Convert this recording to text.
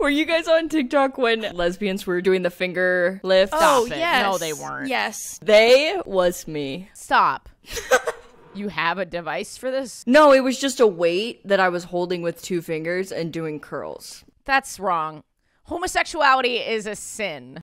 Were you guys on TikTok when lesbians were doing the finger lift? Oh, it. yes. No, they weren't. Yes. They was me. Stop. you have a device for this? No, it was just a weight that I was holding with two fingers and doing curls. That's wrong. Homosexuality is a sin.